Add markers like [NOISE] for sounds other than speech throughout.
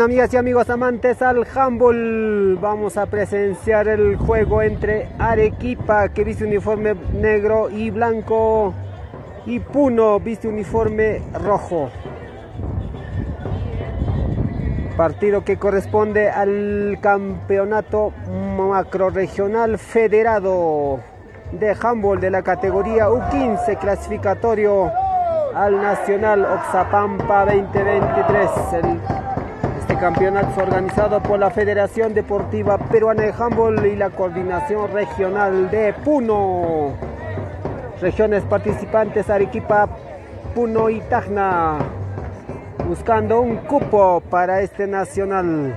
Amigas y amigos amantes al handball, vamos a presenciar el juego entre Arequipa, que viste uniforme negro y blanco, y Puno, viste uniforme rojo. Partido que corresponde al campeonato macroregional federado de handball de la categoría U15 clasificatorio al Nacional Oxapampa 2023. El este campeonato organizado por la Federación Deportiva Peruana de Handball y la Coordinación Regional de Puno. Regiones participantes Arequipa, Puno y Tacna. Buscando un cupo para este nacional.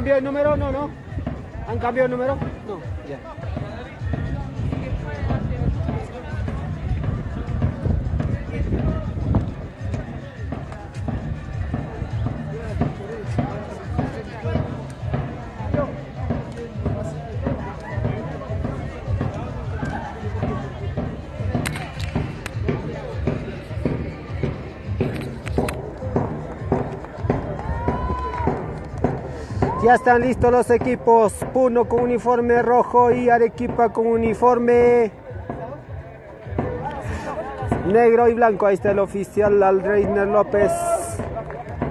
Cambiado el número? No, no. ¿Han cambiado el número? Ya están listos los equipos. Puno con uniforme rojo y Arequipa con uniforme negro y blanco. Ahí está el oficial Alreiner López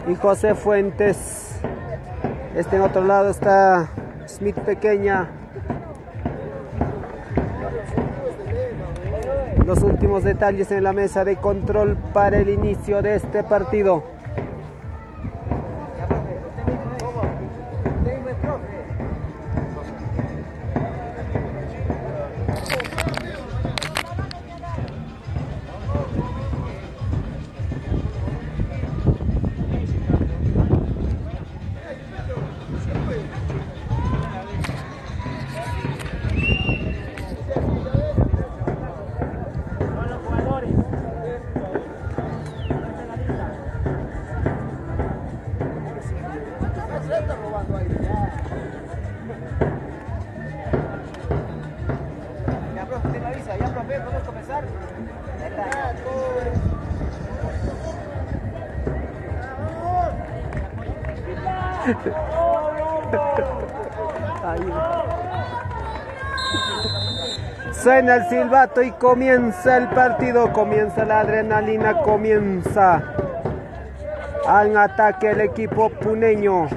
y José Fuentes. Este en otro lado está Smith Pequeña. Los últimos detalles en la mesa de control para el inicio de este partido. Suena el silbato y comienza el partido, comienza la adrenalina, comienza al ataque el equipo puneño.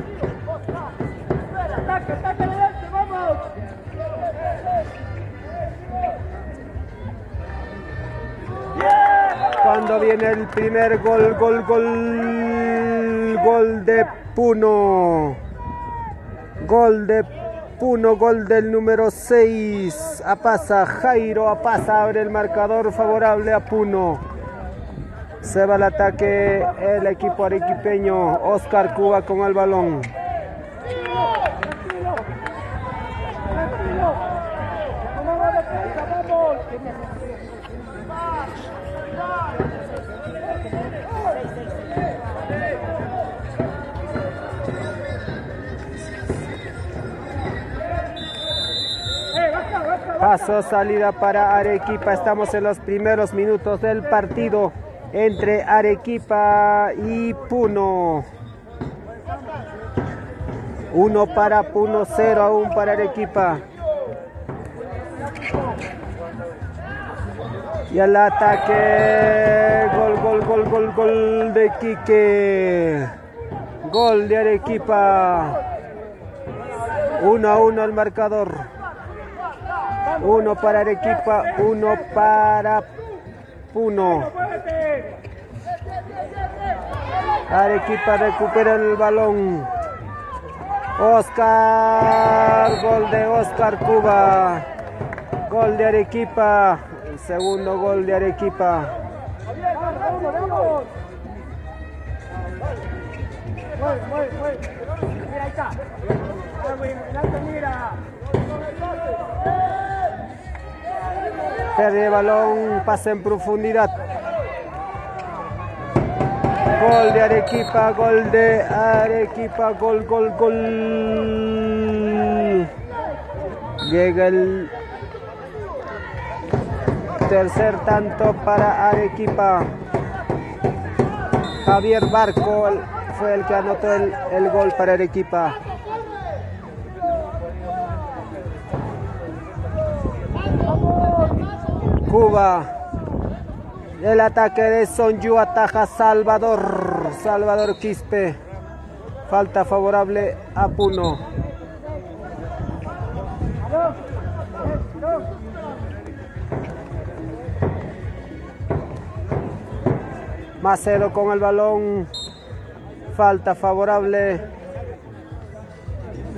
Cuando viene el primer gol, gol, gol, gol de Puno. Gol de Puno, gol del número 6. Apasa Jairo, Apasa abre el marcador favorable a Puno. Se va al ataque el equipo arequipeño. Oscar Cuba con el balón. Paso salida para Arequipa. Estamos en los primeros minutos del partido entre Arequipa y Puno. Uno para Puno, cero aún para Arequipa. Y al ataque, gol, gol, gol, gol, gol de Quique. Gol de Arequipa. 1 a 1 el marcador. Uno para Arequipa, uno para Puno. Arequipa recupera el balón. Oscar, gol de Oscar Cuba. Gol de Arequipa. El segundo gol de Arequipa. Mira, ahí está. Pierde el balón, pasa en profundidad. Gol de Arequipa, gol de Arequipa, gol, gol, gol. Llega el tercer tanto para Arequipa. Javier Barco fue el que anotó el, el gol para Arequipa. Cuba. El ataque de Sonju ataja Salvador. Salvador Quispe. Falta favorable a Puno. Macedo con el balón. Falta favorable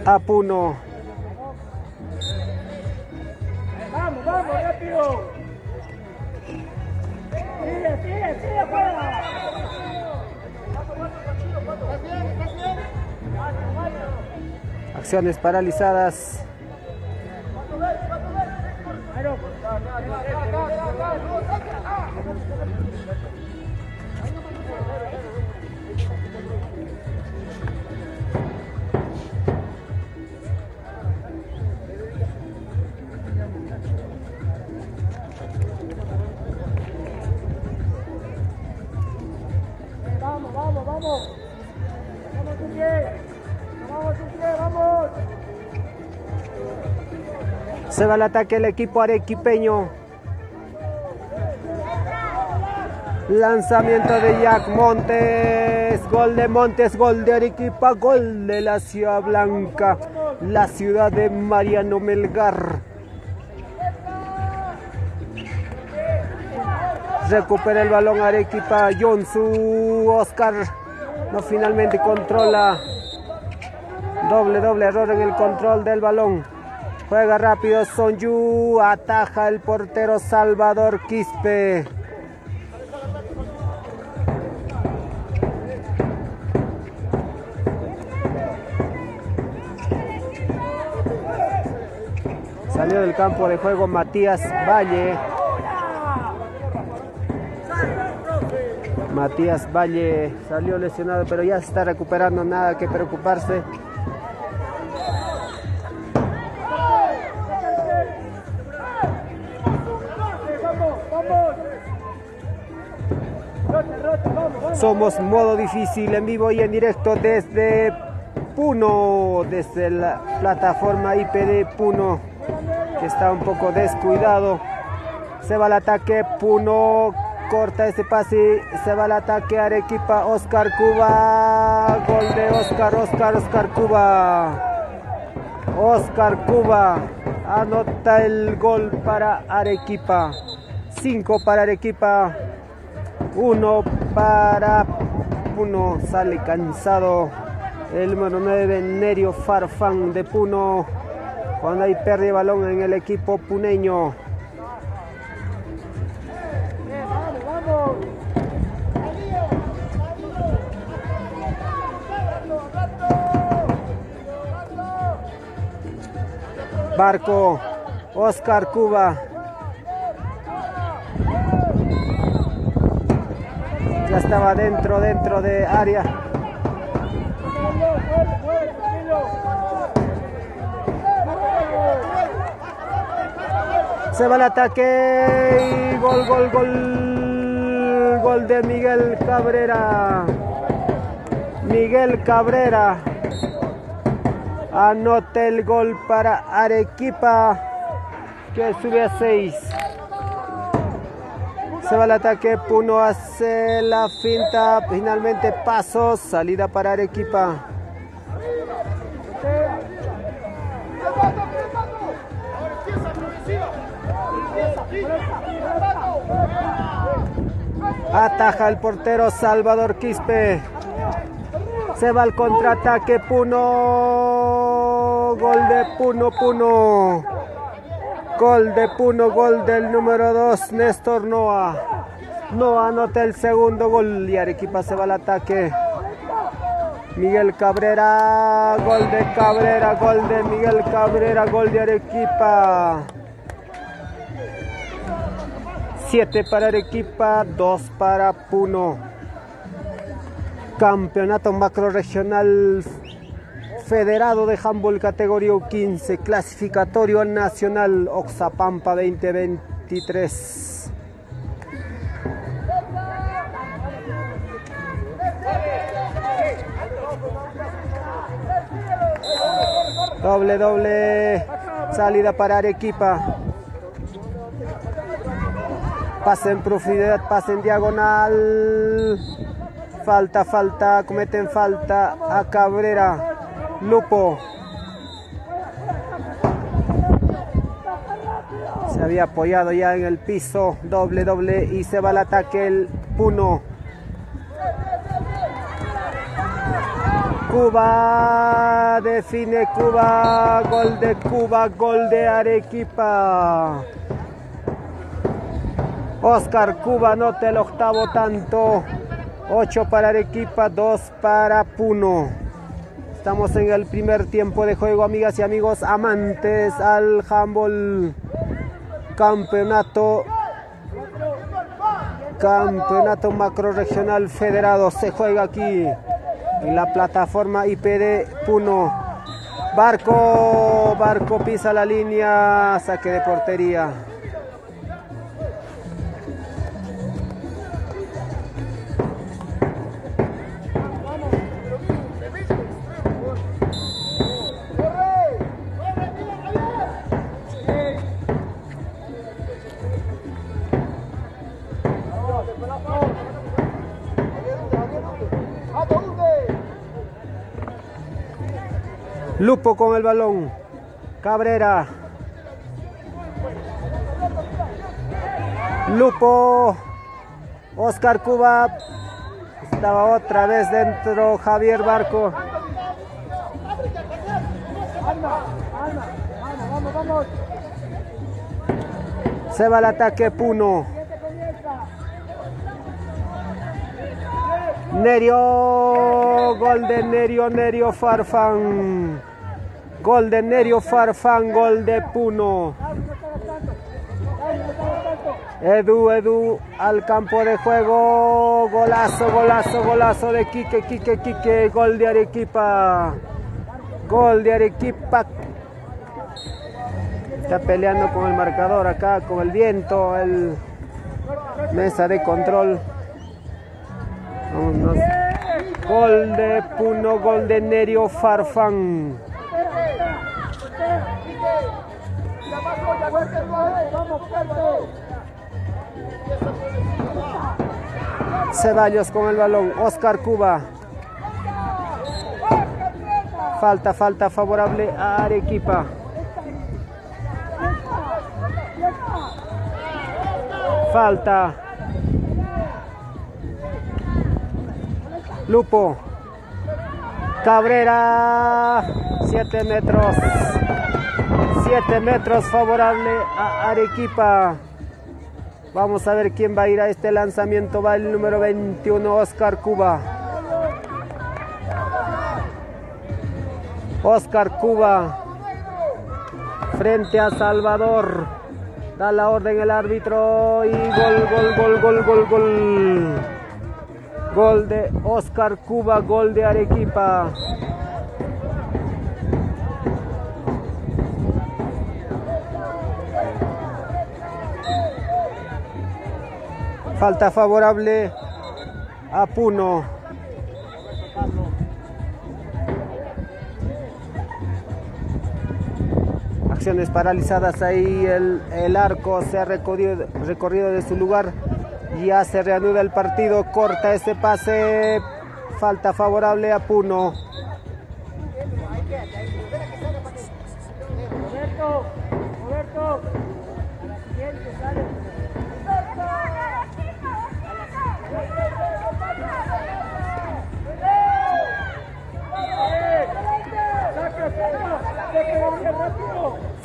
a Puno. Vamos, vamos, rápido. Acciones paralizadas. Vamos, vamos, tu pie. Vamos tu pie, vamos. Se va al ataque el equipo arequipeño. Lanzamiento de Jack Montes. Gol de Montes, gol de Arequipa, gol de la Ciudad Blanca, la ciudad de Mariano Melgar. Recupera el balón Arequipa, Jonsu, Oscar. No finalmente controla. Doble, doble error en el control del balón. Juega rápido Sonju, ataja el portero Salvador Quispe. Salió del campo de juego Matías Valle. Matías Valle salió lesionado, pero ya se está recuperando, nada que preocuparse. Somos modo difícil en vivo y en directo desde Puno, desde la plataforma IPD Puno, que está un poco descuidado. Se va al ataque Puno, corta ese pase, se va al ataque Arequipa, Oscar Cuba, gol de Oscar, Oscar, Oscar Cuba. Oscar Cuba anota el gol para Arequipa. 5 para Arequipa, 1 para Puno. Sale cansado el número 9, Nerio Farfán de Puno. Cuando hay pérdida de balón en el equipo puneño. Barco, Oscar Cuba. Ya estaba dentro, dentro de área. Se va el ataque gol, gol, gol. Gol de Miguel Cabrera. Miguel Cabrera. Anota el gol para Arequipa que sube a 6. Se va el ataque, Puno hace la finta, finalmente pasos, salida para Arequipa. Ataja el portero Salvador Quispe. Se va al contraataque Puno. Gol de Puno Puno. Gol de Puno, gol del número 2, Néstor Noa. Noa anota el segundo gol y Arequipa se va al ataque. Miguel Cabrera, gol de Cabrera, gol de Miguel Cabrera, gol de Arequipa. 7 para Arequipa, 2 para Puno. Campeonato macro regional federado de handball categoría 15, clasificatorio nacional Oxapampa 2023. Doble, doble salida para Arequipa. Pase en profundidad, pase en diagonal. Falta, falta, cometen falta a Cabrera. Lupo. Se había apoyado ya en el piso. Doble, doble. Y se va al ataque el Puno. Cuba define Cuba. Gol de Cuba. Gol de Arequipa. Oscar Cuba anota el octavo tanto. 8 para Arequipa, 2 para Puno. Estamos en el primer tiempo de juego, amigas y amigos amantes al handball campeonato campeonato macro regional federado se juega aquí en la plataforma IPD Puno Barco Barco pisa la línea saque de portería Lupo con el balón. Cabrera. Lupo. Oscar Cuba. Estaba otra vez dentro Javier Barco. Se va el ataque Puno. Nerio, gol de Nerio, Nerio Farfán. Gol de Nerio Farfán, gol de Puno. Edu, Edu al campo de juego. Golazo, golazo, golazo de Quique, Quique, Quique. Gol de Arequipa. Gol de Arequipa. Está peleando con el marcador acá, con el viento, el mesa de control. Gol de Puno, gol de Nerio Farfán. Ceballos con el balón. Oscar Cuba. Falta, falta favorable a Arequipa. Falta. Lupo. Cabrera. 7 metros. 7 metros favorable a Arequipa. Vamos a ver quién va a ir a este lanzamiento. Va el número 21, Oscar Cuba. Oscar Cuba. Frente a Salvador. Da la orden el árbitro y gol, gol, gol, gol, gol, gol. Gol de Oscar Cuba, gol de Arequipa. Falta favorable a Puno. Acciones paralizadas ahí, el, el arco se ha recorrido, recorrido de su lugar. Ya se reanuda el partido, corta ese pase, falta favorable a Puno. Roberto, Roberto.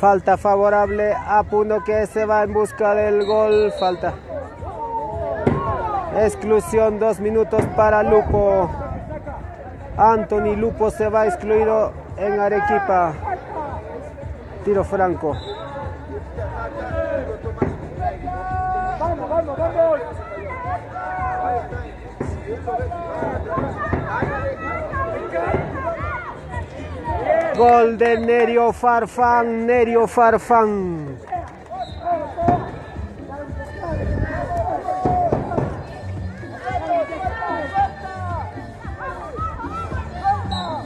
Falta favorable a Puno que se va en busca del gol. Falta. Exclusión, dos minutos para Lupo. Anthony Lupo se va excluido en Arequipa. Tiro franco. Vamos, vamos, vamos. Gol de Nerio Farfán, Nerio Farfán.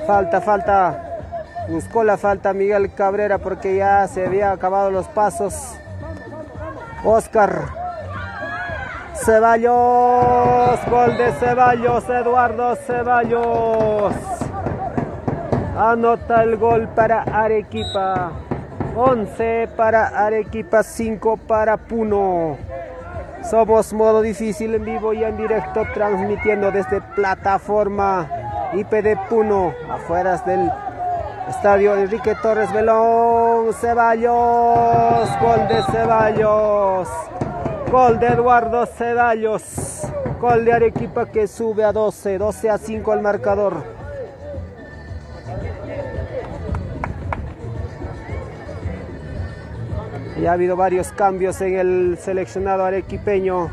Falta, falta. Buscó la falta Miguel Cabrera porque ya se había acabado los pasos. Oscar. Ceballos. Gol de Ceballos. Eduardo Ceballos. Anota el gol para Arequipa. 11 para Arequipa, 5 para Puno. Somos modo difícil en vivo y en directo transmitiendo desde plataforma IP de Puno, afuera del estadio Enrique Torres Belón. Ceballos, gol de Ceballos. Gol de Eduardo Ceballos. Gol de Arequipa que sube a 12, 12 a 5 el marcador. Y ha habido varios cambios en el seleccionado arequipeño.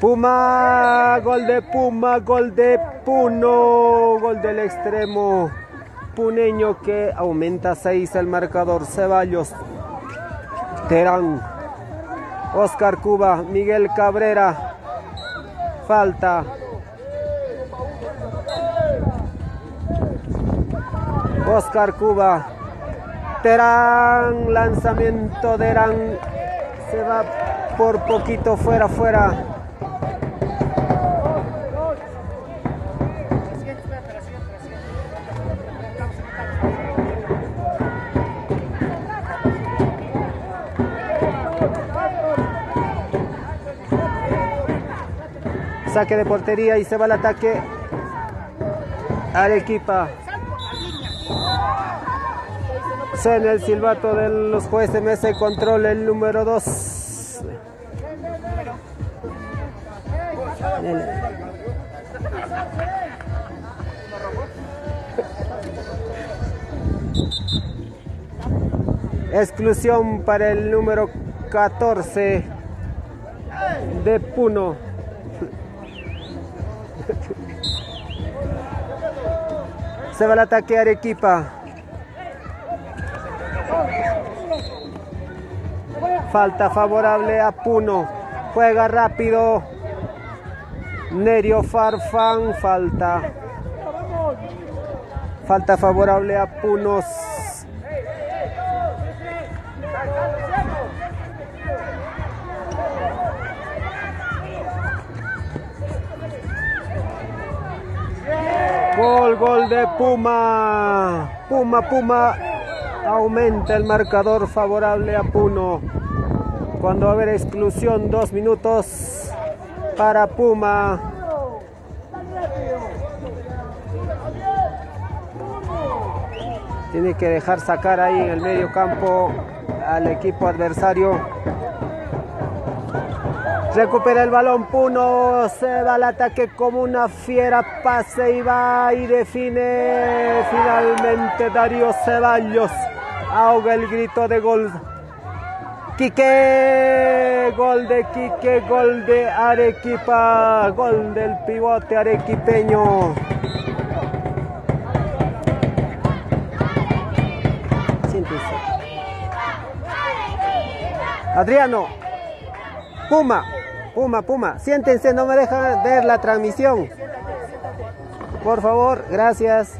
Puma, gol de Puma, gol de Puno, gol del extremo puneño que aumenta 6 el marcador. Ceballos, Terán, Oscar Cuba, Miguel Cabrera, falta. Oscar Cuba, Terán, lanzamiento de Terán, se va por poquito fuera, fuera. Saque de portería y se va al ataque. Arequipa. Suena el silbato de los jueces MS control el número 2. Exclusión para el número 14 de Puno. Se va el ataque a Arequipa. Falta favorable a Puno. Juega rápido. Nerio Farfán. Falta. Falta favorable a Punos. Gol, gol de Puma. Puma, Puma. Aumenta el marcador favorable a Puno. Cuando va a haber exclusión, dos minutos para Puma. Tiene que dejar sacar ahí en el medio campo al equipo adversario. Recupera el balón Puno, se va al ataque como una fiera, pase y va y define finalmente Darío Ceballos. Ahoga el grito de gol. Quique, gol de Quique, gol de Arequipa, gol del pivote arequipeño. Adriano, Puma, Puma, Puma, siéntense, no me dejan ver la transmisión. Por favor, gracias.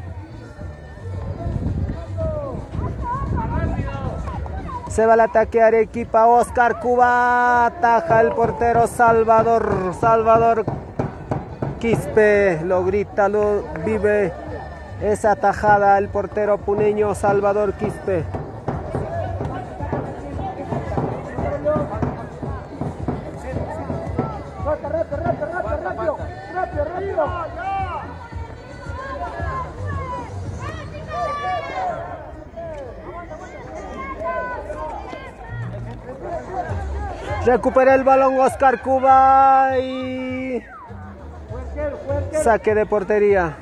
Se va el ataque Arequipa, Oscar Cuba, ataja el portero Salvador, Salvador Quispe, lo grita, lo vive esa tajada el portero puneño Salvador Quispe. Recupera el balón Oscar Cuba y saque de portería.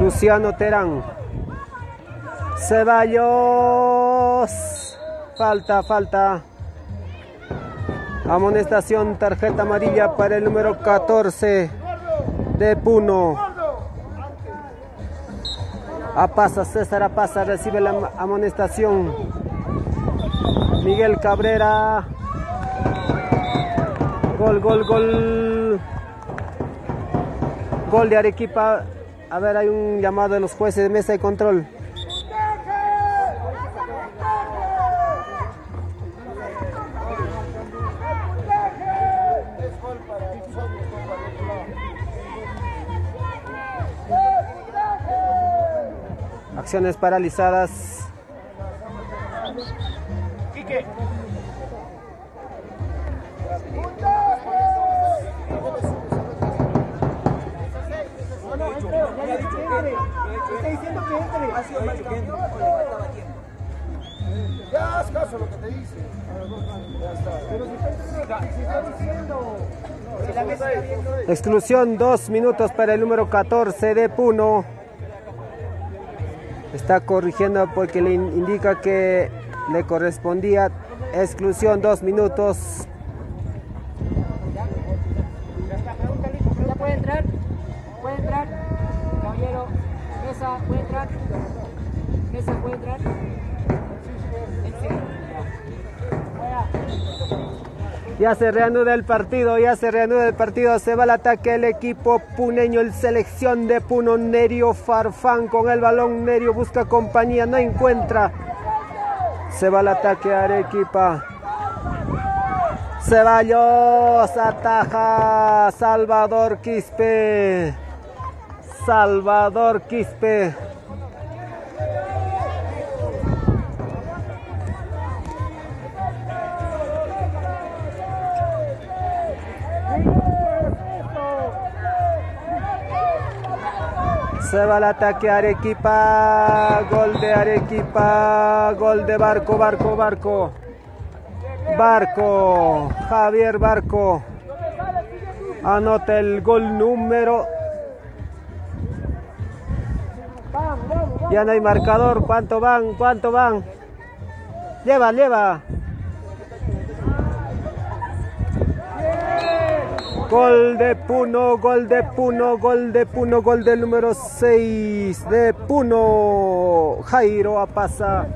Luciano Terán. Ceballos. Falta, falta. Amonestación, tarjeta amarilla para el número 14 de Puno. Apasa, César Apasa recibe la am- amonestación. Miguel Cabrera. Gol, gol, gol. Gol de Arequipa. A ver, hay un llamado de los jueces de mesa de control. Acciones paralizadas. Está diciendo que entre. Ya haz caso a lo que te dice. Ya está. Pero si está entrando, si está diciendo. Si la mesa está viendo. Exclusión, dos minutos para el número 14 de Puno. Está corrigiendo porque le in- indica que le correspondía exclusión, dos minutos. Se reanuda el partido, ya se reanuda el partido. Se va al ataque el equipo puneño, el selección de Puno, Nerio Farfán con el balón. Nerio busca compañía, no encuentra. Se va al ataque Arequipa. Ceballos ataja Salvador Quispe. Salvador Quispe. Se va al ataque Arequipa. Gol de Arequipa. Gol de Barco, Barco, Barco. Barco. Javier Barco. Anota el gol número. Ya no hay marcador. ¿Cuánto van? ¿Cuánto van? Lleva, lleva. Gol de Puno, gol de Puno, gol de Puno, gol del número 6 de Puno. Jairo Apasa.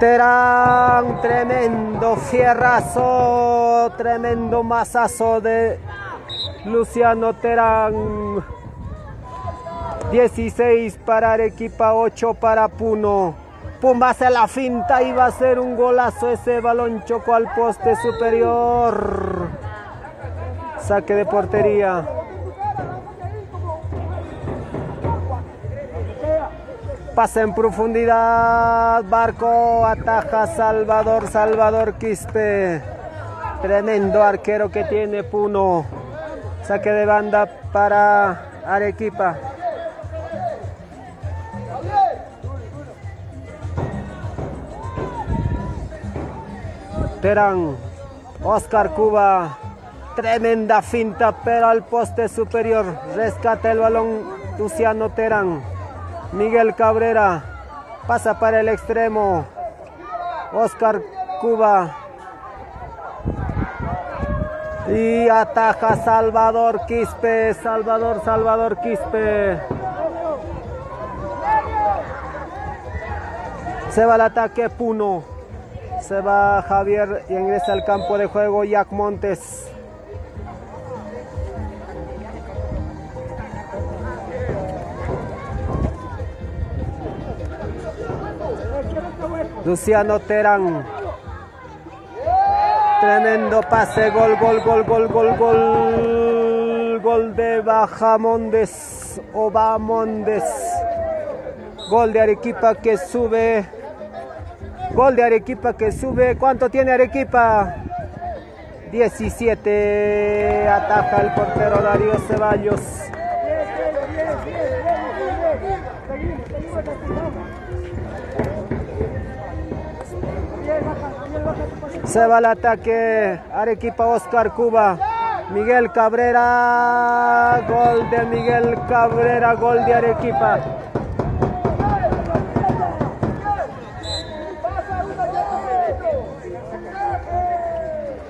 Terán, tremendo fierrazo, tremendo mazazo de Luciano Terán. 16 para Arequipa, 8 para Puno. Pumba hace la finta y va a ser un golazo. Ese balón chocó al poste superior. Saque de portería. Pasa en profundidad. Barco ataja Salvador. Salvador Quispe. Tremendo arquero que tiene Puno. Saque de banda para Arequipa. Terán, Oscar Cuba, tremenda finta, pero al poste superior. Rescata el balón Luciano Terán. Miguel Cabrera pasa para el extremo. Oscar Cuba. Y ataja Salvador Quispe, Salvador, Salvador Quispe. Se va al ataque Puno. Se va Javier y ingresa al campo de juego Jack Montes. Luciano Terán. Tremendo pase, gol, gol, gol, gol, gol, gol. Gol de Bajamondes o Bamondes. Gol de Arequipa que sube. Gol de Arequipa que sube. ¿Cuánto tiene Arequipa? 17. Ataca el portero Darío Ceballos. Se va al ataque Arequipa Oscar Cuba. Miguel Cabrera. Gol de Miguel Cabrera. Gol de Arequipa.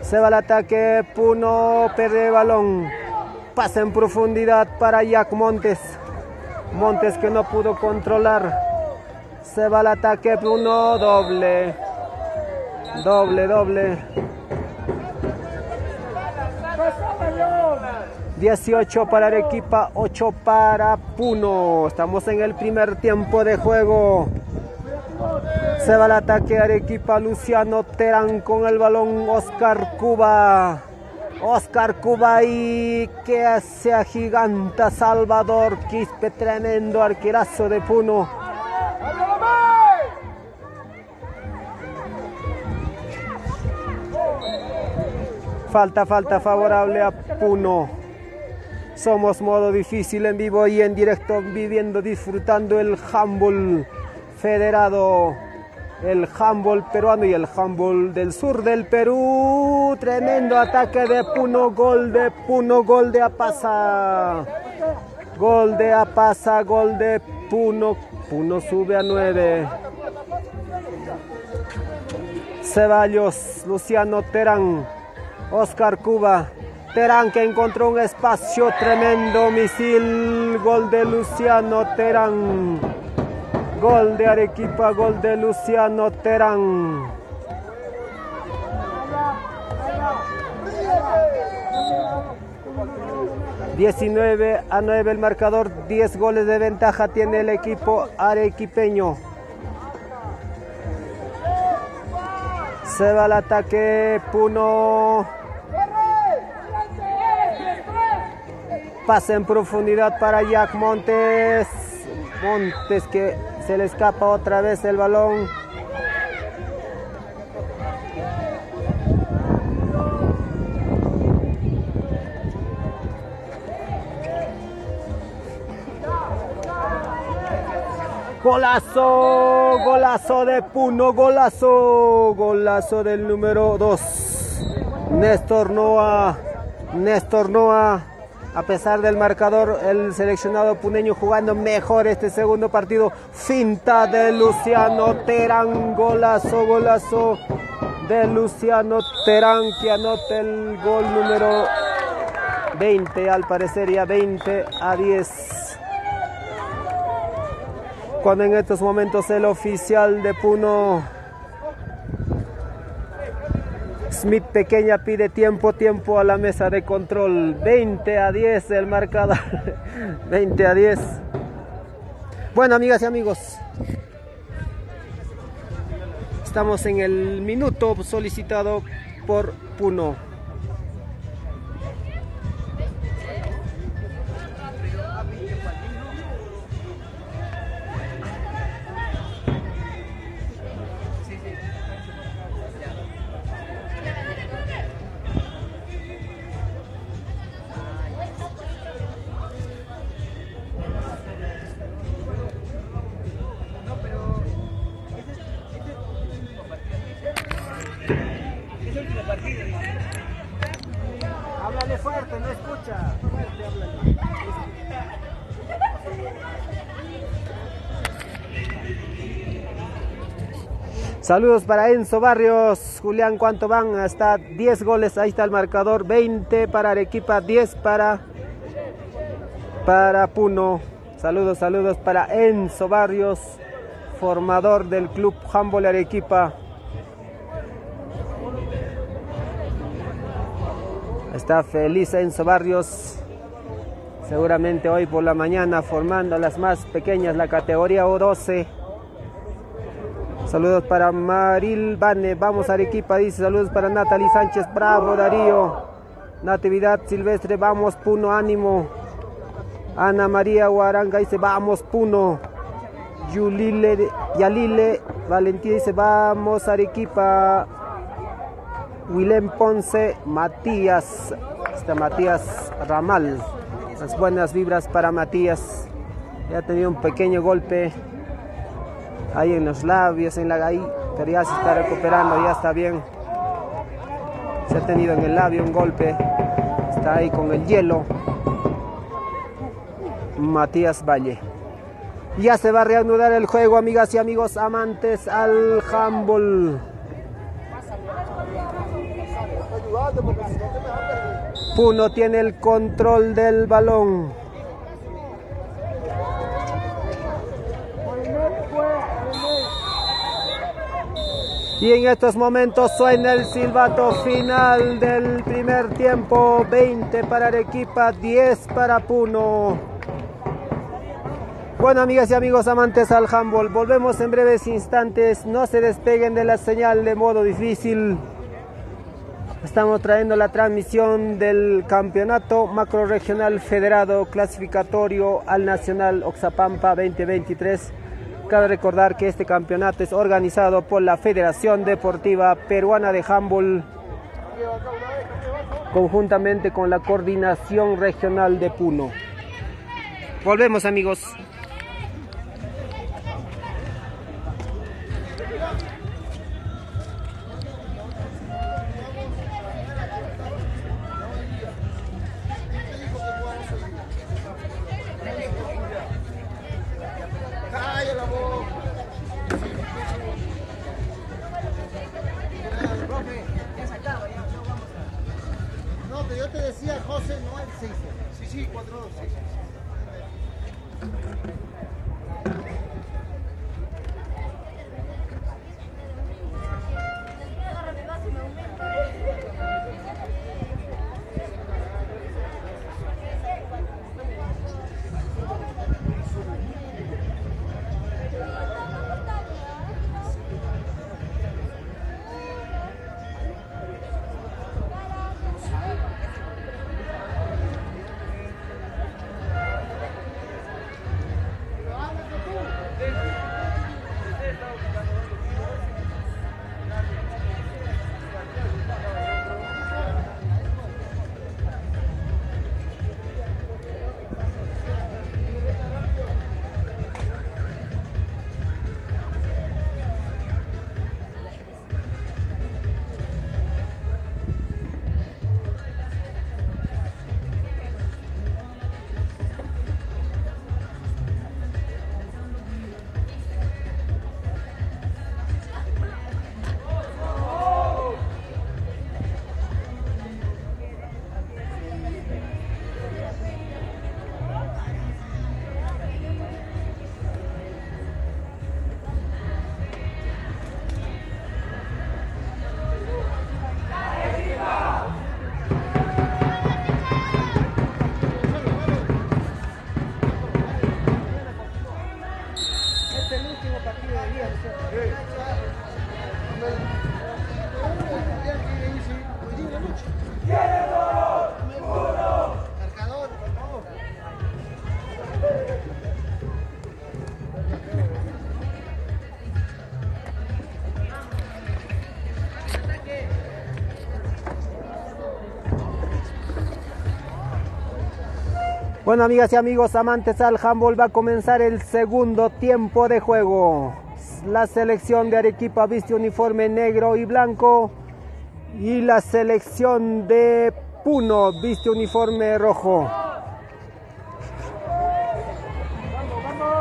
Se va al ataque Puno. Pierde balón. Pasa en profundidad para Jack Montes. Montes que no pudo controlar. Se va al ataque Puno. Doble. Doble, doble. 18 para Arequipa, 8 para Puno. Estamos en el primer tiempo de juego. Se va al ataque Arequipa, Luciano Terán con el balón, Oscar Cuba. Oscar Cuba y que hace agiganta Salvador Quispe, tremendo arquerazo de Puno. Falta, falta favorable a Puno. Somos modo difícil en vivo y en directo, viviendo, disfrutando el handball federado, el handball peruano y el handball del sur del Perú. Tremendo ataque de Puno, gol de Puno, gol de Apasa. Gol de Apasa, gol de Puno. Puno sube a 9. Ceballos, Luciano Terán. Oscar Cuba. Terán que encontró un espacio tremendo. Misil. Gol de Luciano Terán. Gol de Arequipa. Gol de Luciano Terán. ...19 a 9 el marcador... ...10 goles de ventaja tiene el equipo arequipeño... Se va al ataque Puno. Pasa en profundidad para Jack Montes. Montes que se le escapa otra vez el balón. Golazo, golazo de Puno, golazo, golazo del número 2. Néstor Noa, Néstor Noa, a pesar del marcador, el seleccionado puneño jugando mejor este segundo partido. Finta de Luciano Terán, golazo, golazo de Luciano Terán que anota el gol número 20, al parecer ya 20 a 10 cuando en estos momentos el oficial de Puno Smith Pequeña pide tiempo, tiempo a la mesa de control. 20 a 10 el marcador. [LAUGHS] 20 a 10. Bueno, amigas y amigos. Estamos en el minuto solicitado por Puno. Saludos para Enzo Barrios. Julián, ¿cuánto van? Hasta 10 goles. Ahí está el marcador. 20 para Arequipa, 10 para, para Puno. Saludos, saludos para Enzo Barrios, formador del club Humboldt Arequipa. Está feliz Enzo Barrios. Seguramente hoy por la mañana formando las más pequeñas, la categoría O12. Saludos para Maril Bane, vamos a Arequipa, dice. Saludos para Natalie Sánchez, bravo Darío. Natividad Silvestre, vamos Puno, ánimo. Ana María Guaranga dice, vamos Puno. Yulile, Yalile Valentín dice, vamos Arequipa. Willem Ponce, Matías, está Matías Ramal. Las buenas vibras para Matías. Ya ha tenido un pequeño golpe ahí en los labios, en la ahí, pero ya se está recuperando, ya está bien. Se ha tenido en el labio un golpe, está ahí con el hielo. Matías Valle. Ya se va a reanudar el juego, amigas y amigos amantes al handball. Puno tiene el control del balón. Y en estos momentos suena el silbato final del primer tiempo. 20 para Arequipa, 10 para Puno. Bueno, amigas y amigos amantes al handball, volvemos en breves instantes. No se despeguen de la señal de modo difícil. Estamos trayendo la transmisión del campeonato macroregional federado clasificatorio al Nacional Oxapampa 2023. Cabe recordar que este campeonato es organizado por la Federación Deportiva Peruana de Handball conjuntamente con la Coordinación Regional de Puno. Volvemos amigos. Bueno, amigas y amigos amantes al handball, va a comenzar el segundo tiempo de juego. La selección de Arequipa viste uniforme negro y blanco y la selección de Puno viste uniforme rojo.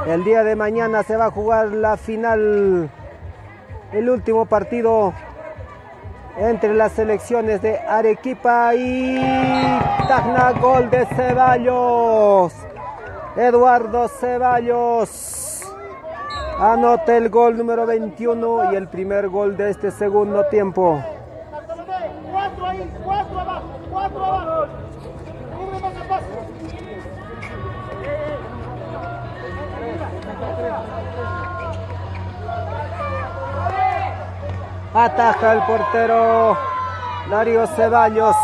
El día de mañana se va a jugar la final el último partido entre las selecciones de Arequipa y Tacna, gol de Ceballos. Eduardo Ceballos anota el gol número 21 y el primer gol de este segundo tiempo. Ataja el portero Darío Ceballos.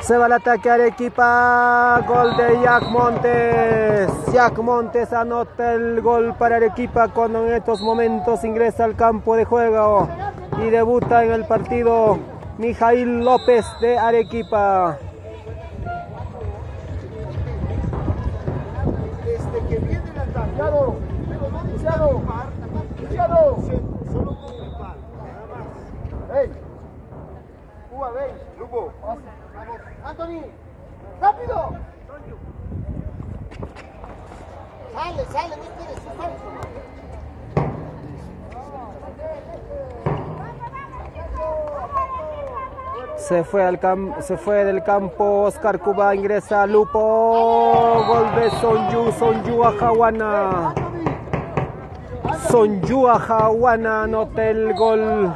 Se va el ataque Arequipa. Gol de Jack Montes. Jack Montes anota el gol para Arequipa cuando en estos momentos ingresa al campo de juego y debuta en el partido Mijail López de Arequipa. Desde que viene el ataque. Luciano, Luciano, Luciano. Solo un principal. Nada más. Ey, Cuba, ven. Lupo. Vamos, Anthony, rápido. Sale, sale, no esperes, sale. Se fue, se fue del campo Oscar Cuba, ingresa Lupo, gol de Sonju, Sonju a Jaguana. Sonju a Jaguana anota el gol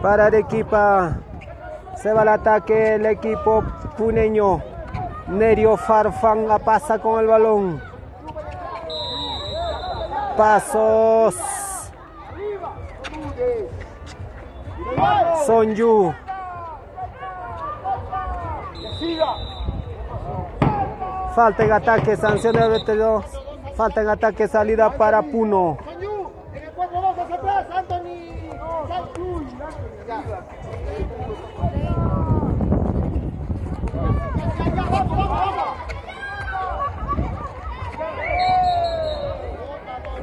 para Arequipa. Se va al ataque el equipo puneño. Nerio Farfán pasa con el balón. Pasos. Sonju. Falta en ataque, sanción de árbitro. Falta en ataque, salida para Puno.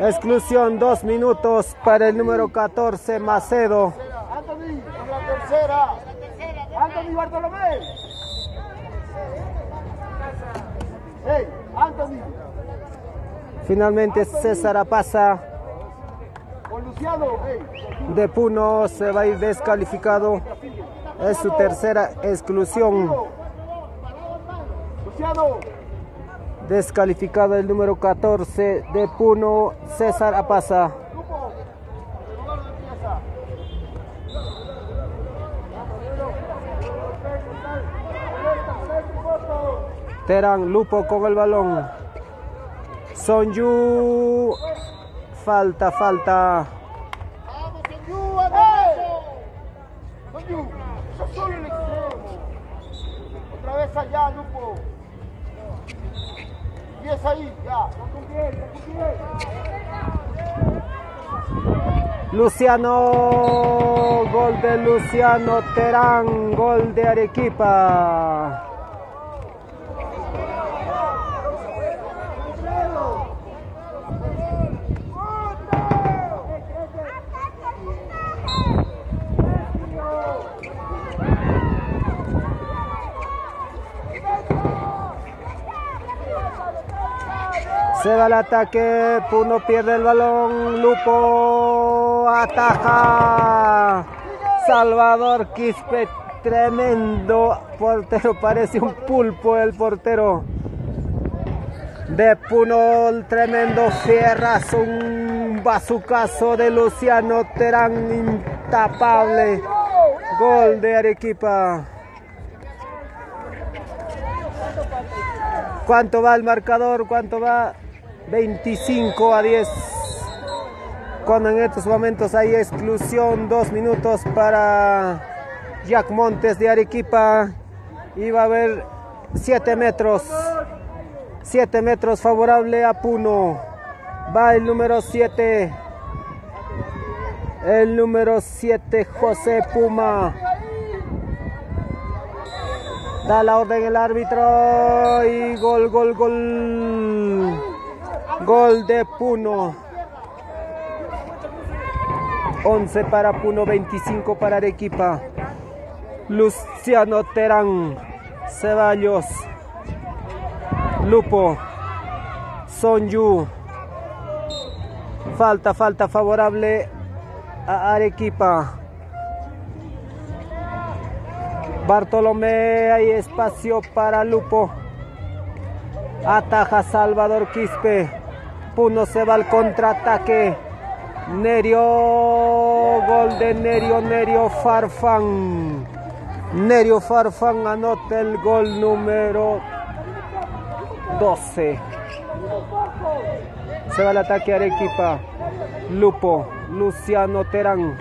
Exclusión, dos minutos para el número 14, Macedo. Anthony, la tercera. Anthony Bartolomé. Hey, Anthony, Finalmente César Apaza de Puno se va a ir descalificado. Es su tercera exclusión. Descalificado el número 14 de Puno, César Apaza. Terán Lupo con el balón. Sonju. Falta, falta. Vamos, Sonyu, adelante. Sonyu, sos solo el extremo. Otra vez allá, Lupo. Empieza ahí, ya. Luciano, gol de Luciano Terán, gol de Arequipa. Se va al ataque, Puno pierde el balón, Lupo ataja. Salvador Quispe, tremendo portero, parece un pulpo el portero. De Puno, el tremendo fierrazo, un bazucazo de Luciano Terán, intapable. Gol de Arequipa. ¿Cuánto va el marcador? ¿Cuánto va? 25 a 10. Cuando en estos momentos hay exclusión, dos minutos para Jack Montes de Arequipa. Y va a haber 7 metros. 7 metros favorable a Puno. Va el número 7. El número 7, José Puma. Da la orden el árbitro y gol, gol, gol. Gol de Puno. 11 para Puno, 25 para Arequipa. Luciano Terán, Ceballos, Lupo. Sonju. Falta, falta favorable a Arequipa. Bartolomé, hay espacio para Lupo. Ataja Salvador Quispe. Puno se va al contraataque. Nerio, gol de Nerio, Nerio Farfán. Nerio Farfán anota el gol número 12. Se va al ataque Arequipa. Lupo, Luciano Terán.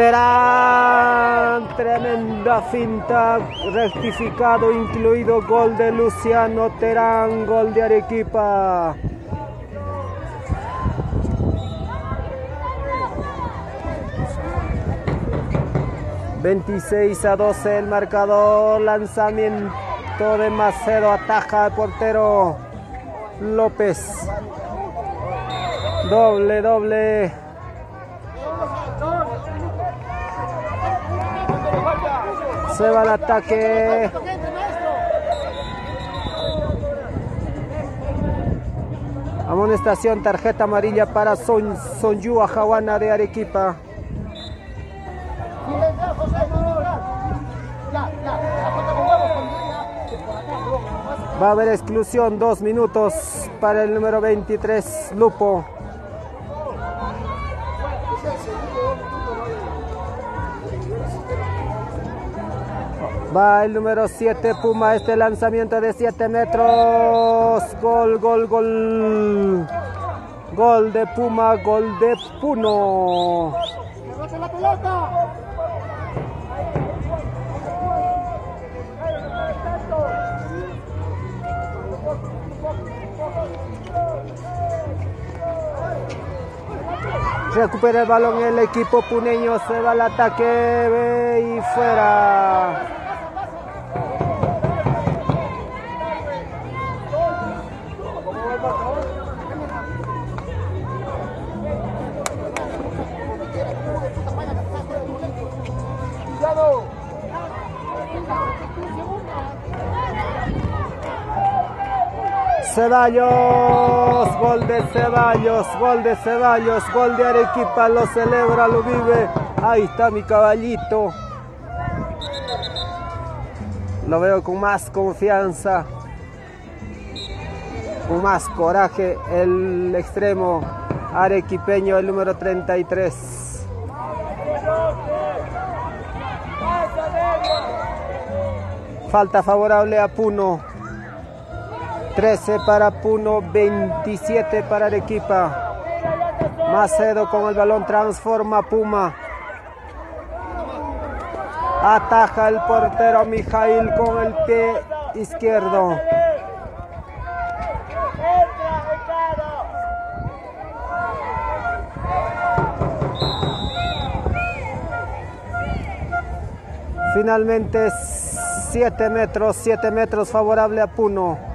Terán, tremenda finta, rectificado, incluido gol de Luciano Terán, gol de Arequipa. ...26 a 12 el marcador... ...lanzamiento de Macedo... ...ataja al portero... López. Doble, doble. Se va ataque. Amonestación, tarjeta amarilla para Son, Sonyu Ajawana de Arequipa. Va a haber exclusión, dos minutos para el número 23, Lupo. Va el número 7, Puma, este lanzamiento de 7 metros. Gol, gol, gol. Gol de Puma, gol de Puno. Recupera el balón el equipo puneño, se va al ataque y fuera. Ceballos, gol de Ceballos, gol de Ceballos, gol de Arequipa, lo celebra, lo vive. Ahí está mi caballito. Lo veo con más confianza, con más coraje el extremo arequipeño, el número 33. Falta favorable a Puno. 13 para Puno, 27 para Arequipa. Macedo con el balón transforma Puma. Ataja el portero Mijail con el pie izquierdo. Finalmente 7 metros, 7 metros favorable a Puno.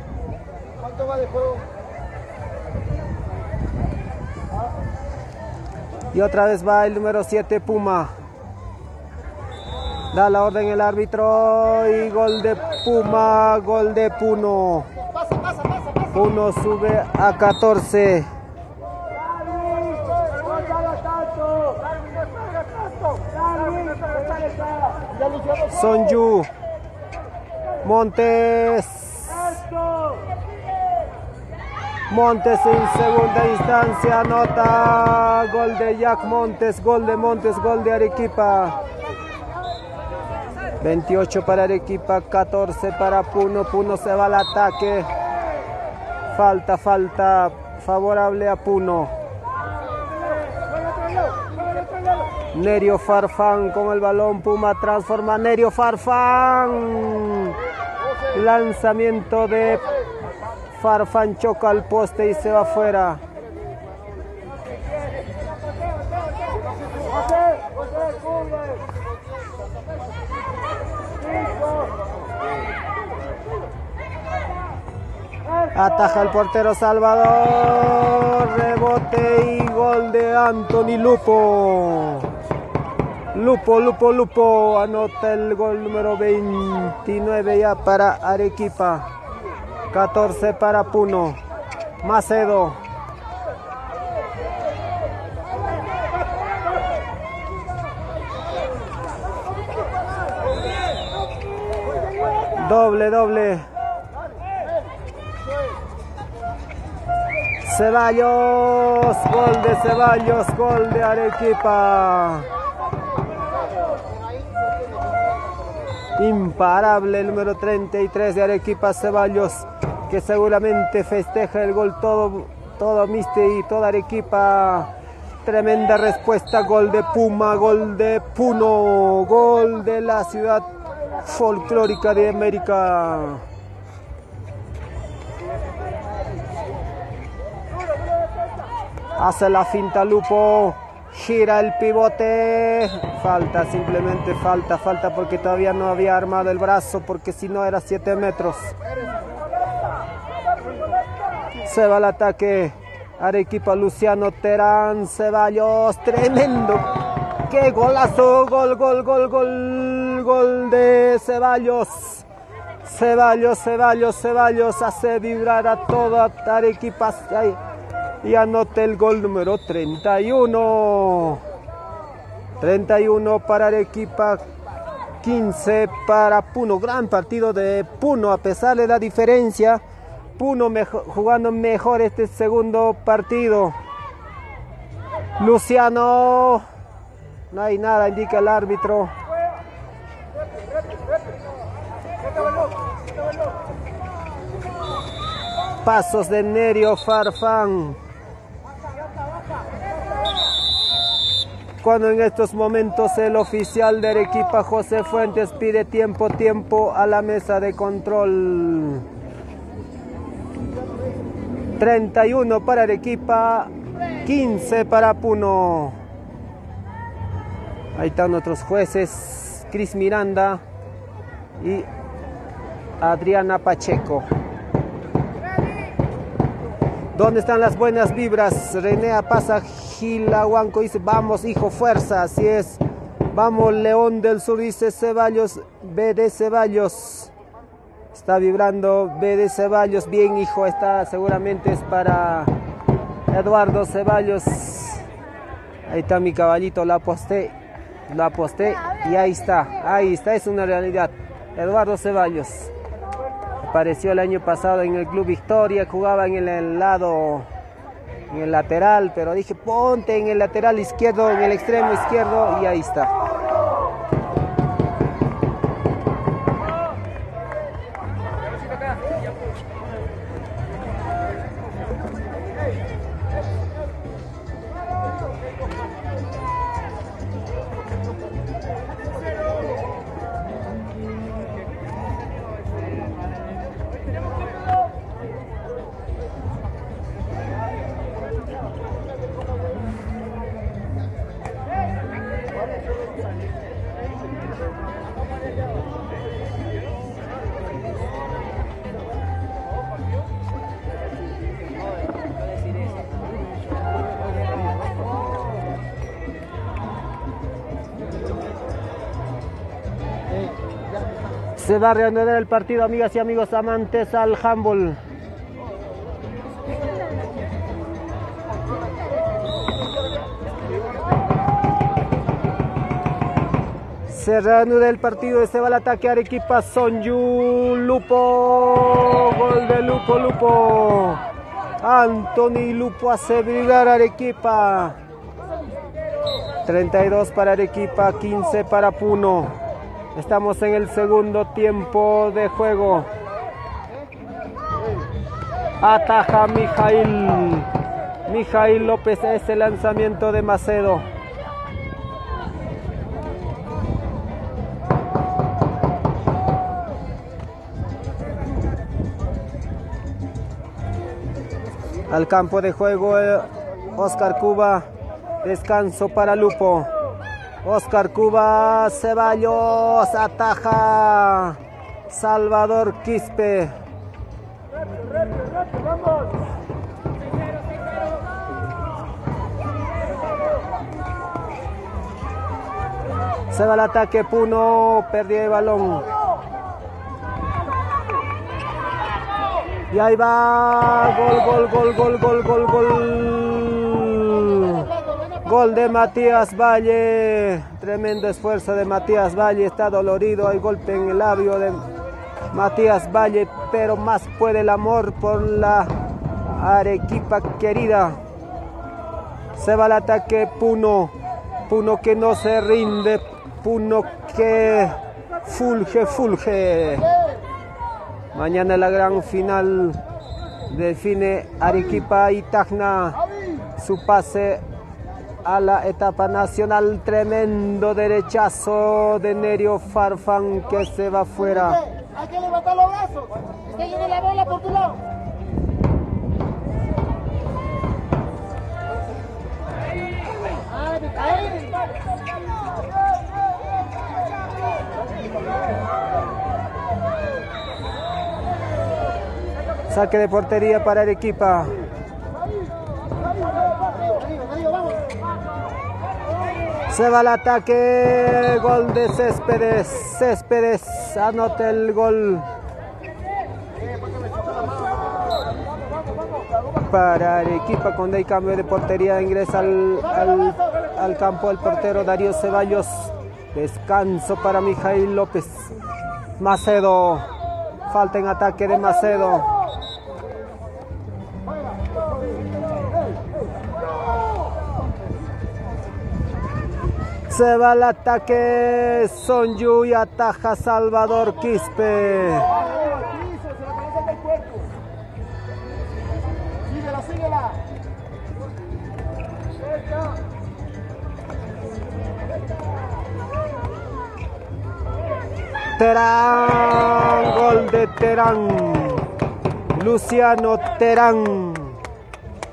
Y otra vez va el número 7 Puma. Da la orden el árbitro y gol de Puma, gol de Puno. Puno sube a 14. Sonju. Montes. Montes en segunda instancia anota gol de Jack Montes, gol de Montes, gol de Arequipa. 28 para Arequipa, 14 para Puno, Puno se va al ataque. Falta, falta favorable a Puno. Nerio Farfán con el balón, Puma transforma Nerio Farfán. Lanzamiento de Farfán choca al poste y se va afuera. Ataja el portero Salvador. Rebote y gol de Anthony Lupo. Lupo, Lupo, Lupo anota el gol número 29 ya para Arequipa. 14 para Puno. Macedo. Doble, doble. Ceballos, gol de Ceballos, gol de Arequipa. Imparable el número 33 de Arequipa Ceballos, que seguramente festeja el gol todo, todo Misti y toda Arequipa. Tremenda respuesta, gol de Puma, gol de Puno, gol de la ciudad folclórica de América. Hace la finta Lupo. Gira el pivote. Falta, simplemente falta, falta porque todavía no había armado el brazo porque si no era 7 metros. Se va el ataque. Arequipa Luciano Terán Ceballos. Tremendo. ¡Qué golazo! Gol, gol, gol, gol. Gol de Ceballos. Ceballos, Ceballos, Ceballos. Hace vibrar a toda Arequipa. Y anota el gol número 31. 31 para Arequipa, 15 para Puno. Gran partido de Puno, a pesar de la diferencia. Puno mejor, jugando mejor este segundo partido. Luciano, no hay nada, indica el árbitro. Pasos de Nerio Farfán. cuando en estos momentos el oficial de Arequipa José Fuentes pide tiempo, tiempo a la mesa de control. 31 para Arequipa, 15 para Puno. Ahí están nuestros jueces, Cris Miranda y Adriana Pacheco. ¿Dónde están las buenas vibras? Renea pasa Gilahuanco dice, vamos hijo, fuerza, así es. Vamos León del Sur, dice Ceballos, B de Ceballos. Está vibrando B de Ceballos, bien hijo, está seguramente es para Eduardo Ceballos. Ahí está mi caballito, lo aposté, lo aposté y ahí está, ahí está, es una realidad. Eduardo Ceballos. Apareció el año pasado en el Club Victoria, jugaba en el lado, en el lateral, pero dije ponte en el lateral izquierdo, en el extremo izquierdo y ahí está. Se va a reanudar el partido, amigas y amigos amantes al handball. Se reanuda el partido, se va al ataque Arequipa, Sonju, Lupo, gol de Lupo, Lupo. Anthony Lupo hace brillar Arequipa. 32 para Arequipa, 15 para Puno. Estamos en el segundo tiempo de juego. Ataja Mijail. Mijail López ese lanzamiento de Macedo. Al campo de juego Oscar Cuba. Descanso para Lupo. Oscar Cuba, Ceballos, ataja. Salvador Quispe. Se va al ataque Puno, perdió el balón. Y ahí va, gol, gol, gol, gol, gol, gol, gol. Gol de Matías Valle. Tremendo esfuerzo de Matías Valle. Está dolorido. Hay golpe en el labio de Matías Valle. Pero más puede el amor por la Arequipa querida. Se va al ataque Puno. Puno que no se rinde. Puno que fulge, fulge. Mañana la gran final define Arequipa y Tacna su pase a la etapa nacional. Tremendo derechazo de Nerio Farfán que se va fuera. Hay que levantar los brazos. Está viene la bola por tu lado. Saque de portería para Arequipa. Se va al ataque, gol de Céspedes. Céspedes anota el gol. Para Arequipa, cuando hay cambio de portería, ingresa al, al, al campo el portero Darío Ceballos. Descanso para Mijail López. Macedo. Falta en ataque de Macedo. Se va al ataque Sonju y ataja Salvador Quispe. Terán, gol de Terán. Luciano Terán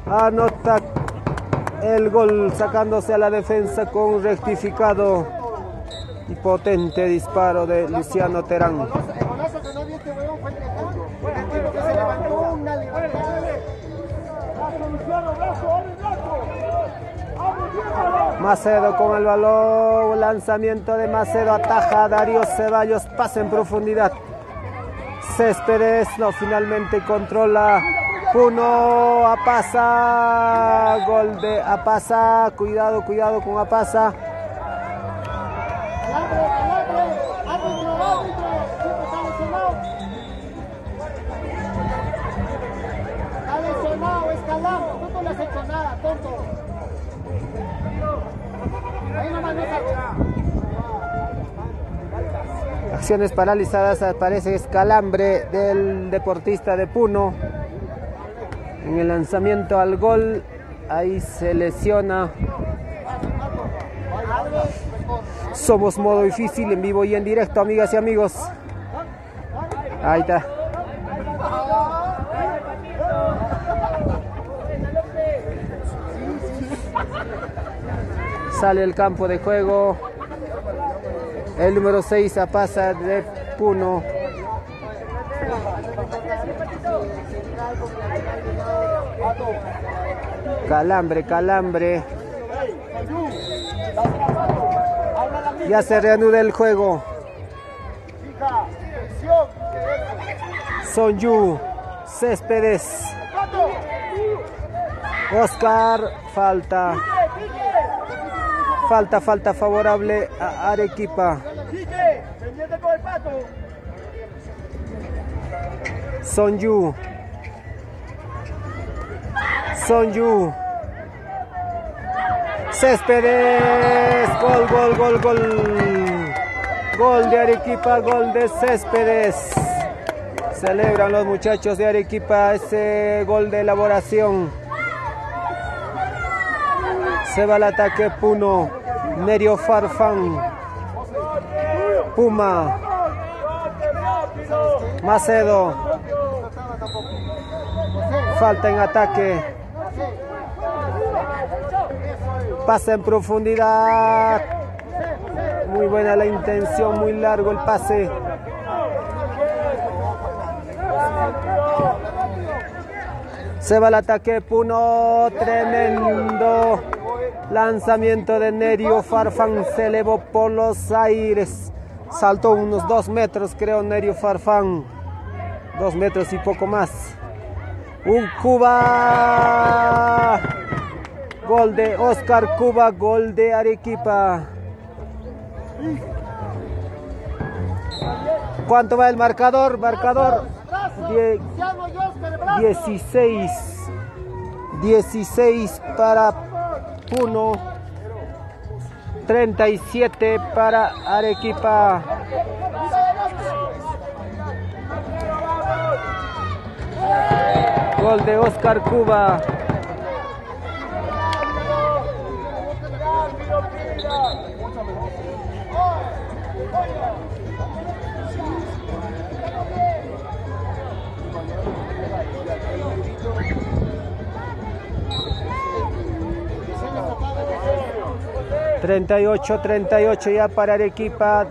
anota el gol sacándose a la defensa con rectificado y potente disparo de Luciano Terán. Macedo con el balón, lanzamiento de Macedo, ataja a Darío Ceballos, pasa en profundidad. Céspedes no finalmente controla. Puno Apasa, gol de Apasa, cuidado, cuidado con Apasa. Alambre, alambre, árbitro, árbitro, siempre está lesionado. Está lesionado, Escalán, tú no nada, tonto. Acciones paralizadas, aparece escalambre del deportista de Puno. En el lanzamiento al gol, ahí se lesiona. Somos modo difícil en vivo y en directo, amigas y amigos. Ahí está. Sale el campo de juego. El número 6 a pasa de Puno. Calambre, calambre. Ya se reanuda el juego. Sonju, Céspedes. Oscar, falta. Falta, falta favorable a Arequipa. pendiente Sonju. Sonju. Céspedes. Gol, gol, gol, gol. Gol de Arequipa, gol de Céspedes. Celebran los muchachos de Arequipa ese gol de elaboración. Se va al ataque Puno. Nerio Farfán. Puma. Macedo. Falta en ataque. Pasa en profundidad. Muy buena la intención, muy largo el pase. Se va al ataque Puno, tremendo Lanzamiento de Nerio Farfán se elevó por los aires. Saltó unos dos metros, creo, Nerio Farfán. Dos metros y poco más. Un Cuba. Gol de Oscar Cuba, gol de Arequipa. ¿Cuánto va el marcador? Marcador. Die- 16. 16 para Puno. 37 para Arequipa. Gol de Oscar Cuba. Treinta y ocho, treinta y ocho ya para Arequipa.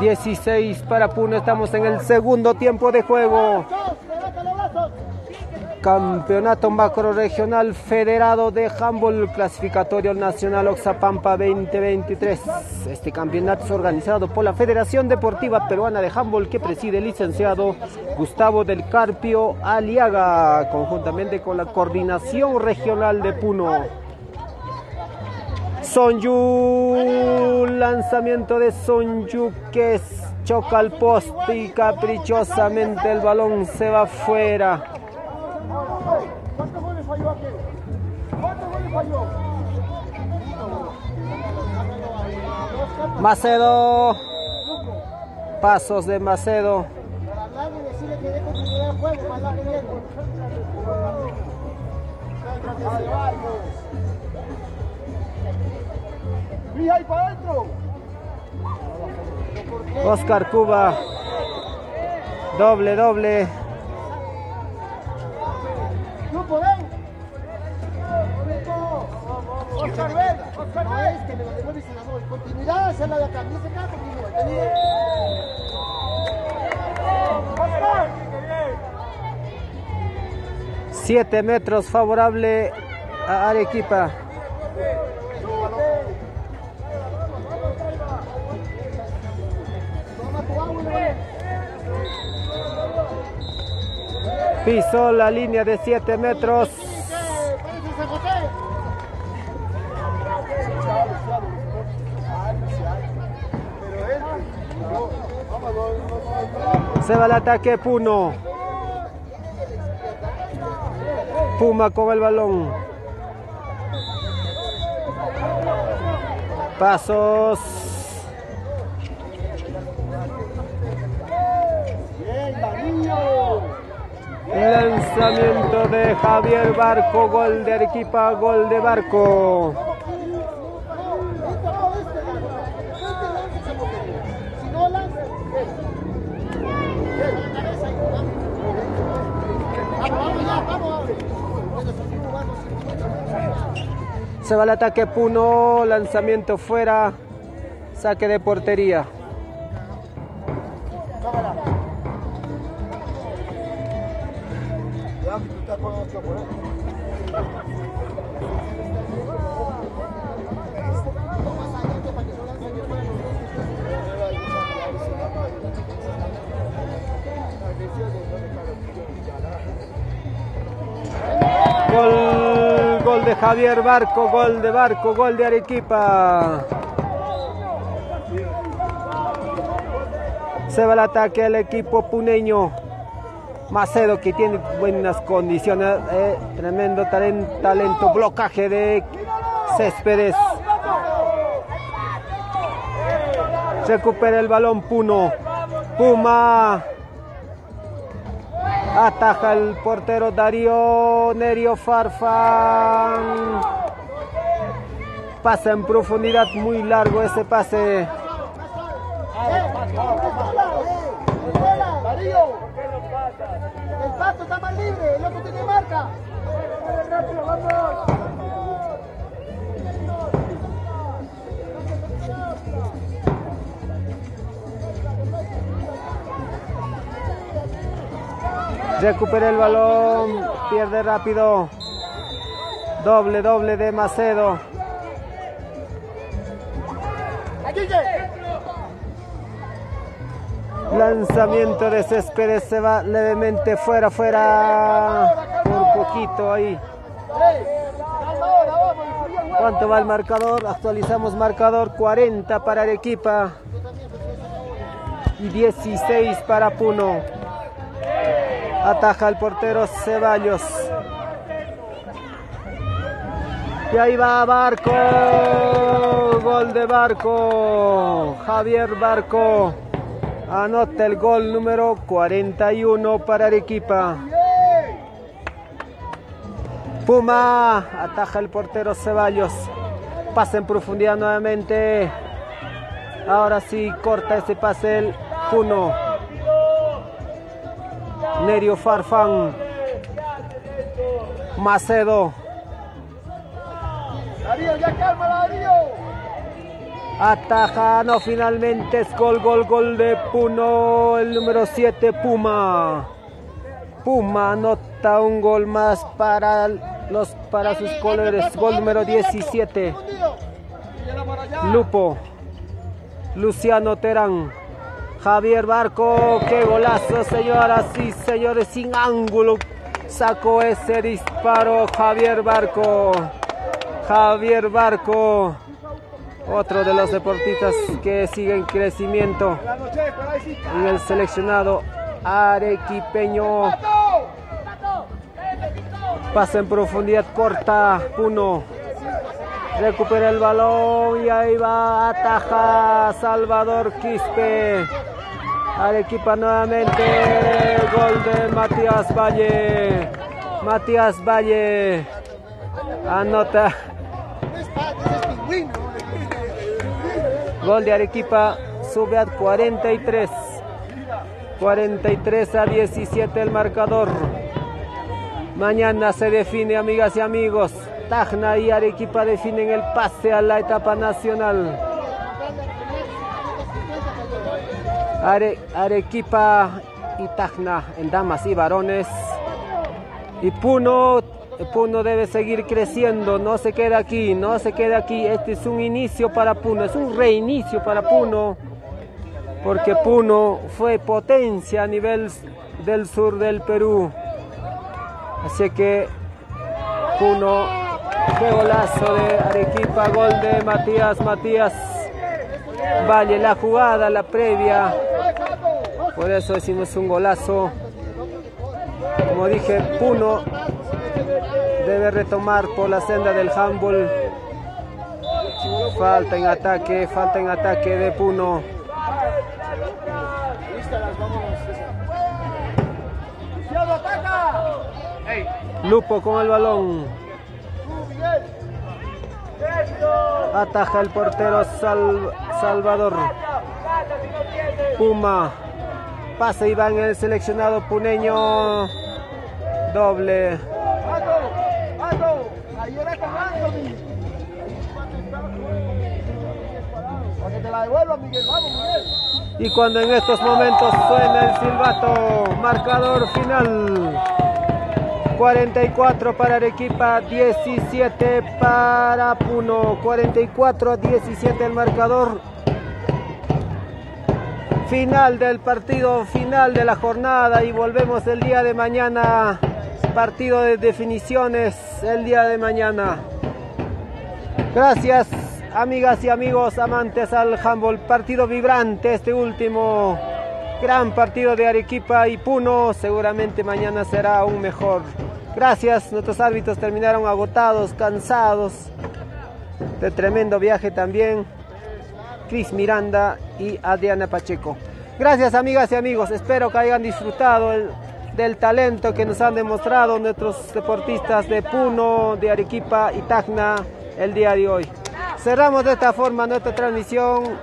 16 para Puno. Estamos en el segundo tiempo de juego. Campeonato Macro Regional Federado de Handball Clasificatorio Nacional Oxapampa 2023. Este campeonato es organizado por la Federación Deportiva Peruana de Handball que preside el licenciado Gustavo del Carpio Aliaga, conjuntamente con la Coordinación Regional de Puno. Sonju, lanzamiento de Sonju que choca al poste y caprichosamente el balón se va fuera. ¿Cuántos goles falló aquel? ¿Cuántos goles falló? Macedo. Pasos de Macedo. Y continuidad. Oscar Cuba. Doble, doble. Grupo, ven. Grupo. Oscar, ven. Oscar, no es que me lo devuelves en la. Continuidad, de acá. Dice acá, continúa. ¿entendido? Siete metros favorable a Arequipa. Pisó la línea de siete metros. Se va el ataque Puno. Puma con el balón. Pasos. Lanzamiento de Javier Barco. Gol de Arequipa. Gol de Barco. Se va el ataque Puno. Lanzamiento fuera. Saque de portería. Gol, gol de Javier Barco, gol de Barco, gol de Arequipa. Se va el ataque al equipo puneño. Macedo que tiene buenas condiciones, eh, tremendo talen- talento, blocaje de Céspedes. Recupera el balón Puno. Puma. Ataja el portero Darío Nerio Farfán. Pasa en profundidad, muy largo ese pase. Está más libre, el otro tiene marca. Recupera el balón, pierde rápido. Doble, doble de Macedo. Lanzamiento de Céspedes se va levemente fuera, fuera. Por poquito ahí. ¿Cuánto va el marcador? Actualizamos marcador 40 para Arequipa y 16 para Puno. Ataja el portero Ceballos. Y ahí va Barco. Gol de Barco. Javier Barco. Anota el gol número 41 para Arequipa. Puma. Ataja el portero Ceballos. Pasa en profundidad nuevamente. Ahora sí corta ese pase el Puno. Nerio Farfán. Macedo. Darío, ya calma, Darío. Ataja, no, finalmente es gol, gol, gol de Puno, el número 7, Puma. Puma anota un gol más para, los, para sus colores, gol número 17. Lupo, Luciano Terán, Javier Barco, qué golazo, señoras y señores, sin ángulo. Sacó ese disparo Javier Barco. Javier Barco, otro de los deportistas que sigue en crecimiento en el seleccionado arequipeño. Pasa en profundidad corta, uno. Recupera el balón y ahí va, ataja Salvador Quispe. Arequipa nuevamente, gol de Matías Valle. Matías Valle anota. Gol de Arequipa sube a 43. 43 a 17 el marcador. Mañana se define, amigas y amigos. Tacna y Arequipa definen el pase a la etapa nacional. Are, Arequipa y Tacna en damas y varones. Y Puno Puno debe seguir creciendo, no se queda aquí, no se queda aquí. Este es un inicio para Puno, es un reinicio para Puno, porque Puno fue potencia a nivel del sur del Perú. Así que Puno, qué golazo de Arequipa, gol de Matías, Matías Valle, la jugada, la previa. Por eso decimos un golazo. Como dije, Puno debe retomar por la senda del handball. Falta en ataque, falta en ataque de Puno. Lupo con el balón. Ataja el portero Salvador. Puma. Pasa Iván el seleccionado puneño. Doble. Y cuando en estos momentos suena el silbato, marcador final. 44 para Arequipa, 17 para Puno, 44 a 17 el marcador. Final del partido, final de la jornada y volvemos el día de mañana. Partido de definiciones el día de mañana. Gracias amigas y amigos amantes al handball. Partido vibrante este último. Gran partido de Arequipa y Puno. Seguramente mañana será aún mejor. Gracias. Nuestros árbitros terminaron agotados, cansados. De tremendo viaje también. Cris Miranda y Adriana Pacheco. Gracias amigas y amigos. Espero que hayan disfrutado del talento que nos han demostrado nuestros deportistas de Puno, de Arequipa y Tacna el día de hoy. Cerramos de esta forma nuestra transmisión.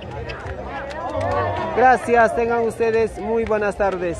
Gracias, tengan ustedes muy buenas tardes.